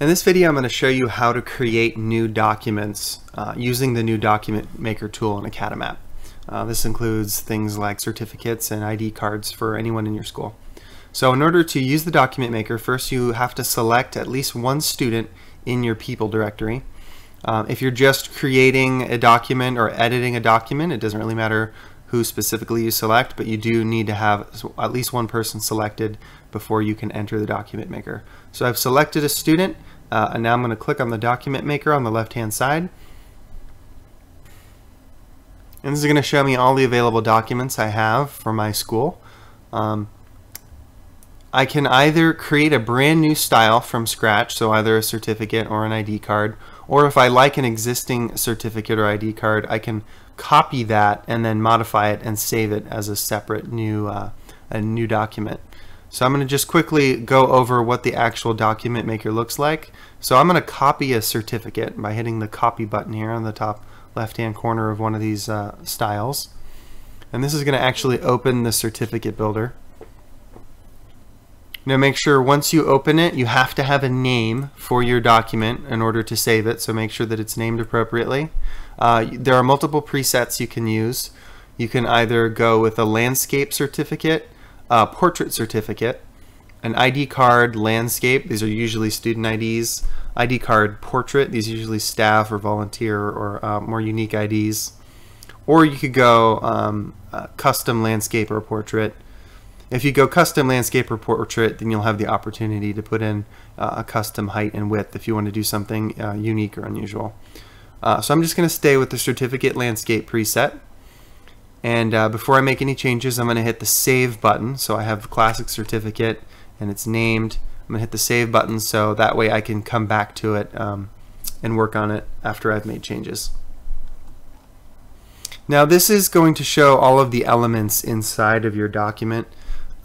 In this video, I'm going to show you how to create new documents uh, using the new document maker tool in AcadeMap. Uh, this includes things like certificates and ID cards for anyone in your school. So in order to use the document maker, first you have to select at least one student in your people directory. Uh, if you're just creating a document or editing a document, it doesn't really matter who specifically you select, but you do need to have at least one person selected before you can enter the document maker. So I've selected a student, uh, and now I'm going to click on the document maker on the left hand side. And this is going to show me all the available documents I have for my school. Um, I can either create a brand new style from scratch, so either a certificate or an ID card, or if I like an existing certificate or ID card, I can copy that and then modify it and save it as a separate new, uh, a new document. So I'm going to just quickly go over what the actual document maker looks like. So I'm going to copy a certificate by hitting the copy button here on the top left hand corner of one of these uh, styles. And this is going to actually open the certificate builder. Now make sure once you open it, you have to have a name for your document in order to save it, so make sure that it's named appropriately. Uh, there are multiple presets you can use. You can either go with a landscape certificate, a portrait certificate, an ID card landscape, these are usually student IDs, ID card portrait, these are usually staff or volunteer or uh, more unique IDs. Or you could go um, custom landscape or portrait, if you go custom landscape or portrait, then you'll have the opportunity to put in uh, a custom height and width if you want to do something uh, unique or unusual. Uh, so I'm just going to stay with the certificate landscape preset. And uh, before I make any changes, I'm going to hit the save button. So I have classic certificate and it's named. I'm going to hit the save button so that way I can come back to it um, and work on it after I've made changes. Now this is going to show all of the elements inside of your document.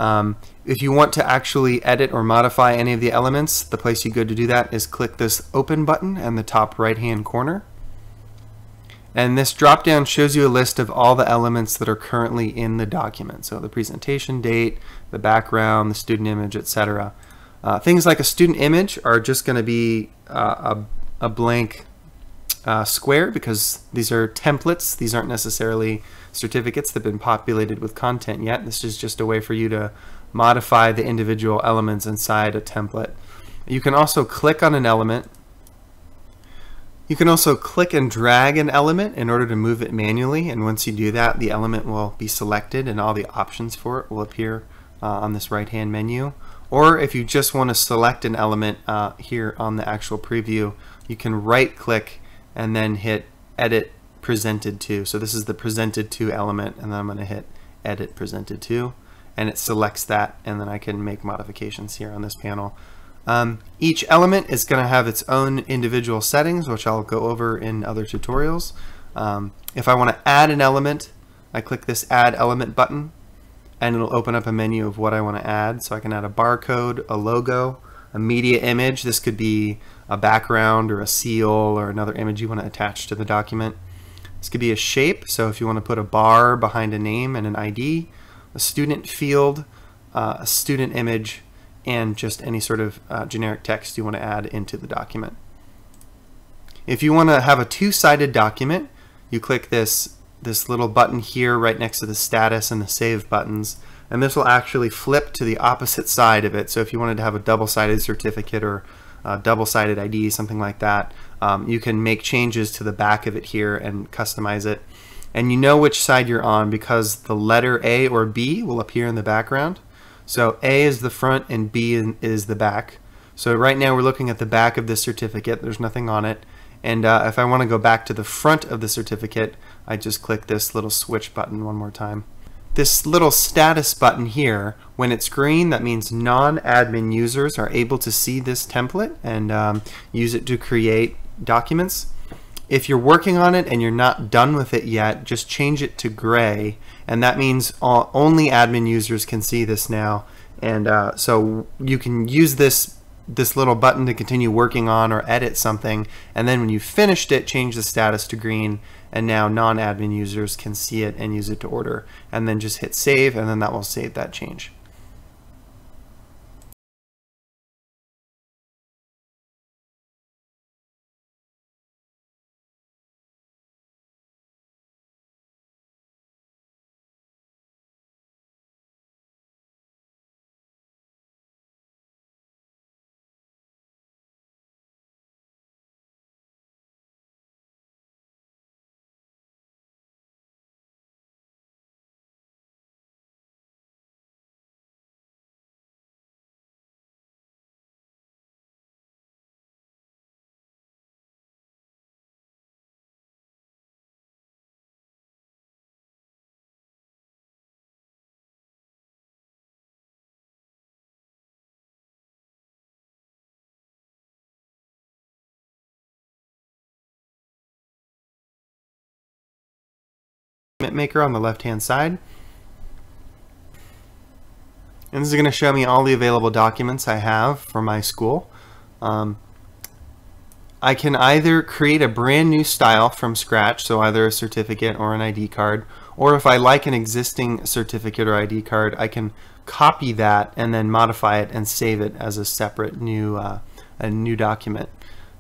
Um, if you want to actually edit or modify any of the elements, the place you go to do that is click this open button in the top right hand corner. And this drop down shows you a list of all the elements that are currently in the document. So the presentation date, the background, the student image, etc. Uh, things like a student image are just going to be uh, a, a, blank uh, square because these are templates. These aren't necessarily certificates that have been populated with content yet. This is just a way for you to modify the individual elements inside a template. You can also click on an element. You can also click and drag an element in order to move it manually and once you do that the element will be selected and all the options for it will appear uh, on this right hand menu. Or if you just want to select an element uh, here on the actual preview you can right click and then hit edit presented to. So this is the presented to element and then I'm going to hit edit presented to and it selects that and then I can make modifications here on this panel. Um, each element is going to have its own individual settings which I'll go over in other tutorials. Um, if I want to add an element I click this add element button and it'll open up a menu of what I want to add. So I can add a barcode, a logo, a media image. This could be a background or a seal or another image you want to attach to the document. This could be a shape, so if you want to put a bar behind a name and an ID, a student field, uh, a student image, and just any sort of uh, generic text you want to add into the document. If you want to have a two-sided document, you click this, this little button here right next to the status and the save buttons, and this will actually flip to the opposite side of it. So if you wanted to have a double-sided certificate or uh, double-sided ID, something like that. Um, you can make changes to the back of it here and customize it. And you know which side you're on because the letter A or B will appear in the background. So A is the front and B is the back. So right now we're looking at the back of this certificate. There's nothing on it. And uh, if I want to go back to the front of the certificate, I just click this little switch button one more time. This little status button here, when it's green, that means non-admin users are able to see this template and um, use it to create documents. If you're working on it and you're not done with it yet, just change it to gray, and that means all, only admin users can see this now. And uh, so you can use this this little button to continue working on or edit something and then when you finished it change the status to green and now non-admin users can see it and use it to order and then just hit save and then that will save that change. Maker on the left hand side. And this is going to show me all the available documents I have for my school. Um, I can either create a brand new style from scratch, so either a certificate or an ID card, or if I like an existing certificate or ID card, I can copy that and then modify it and save it as a separate new, uh, a new document.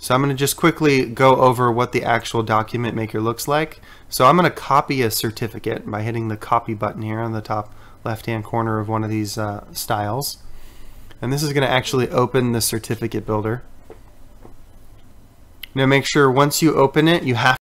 So I'm going to just quickly go over what the actual document maker looks like. So I'm going to copy a certificate by hitting the copy button here on the top left hand corner of one of these uh, styles. And this is going to actually open the certificate builder. Now make sure once you open it, you have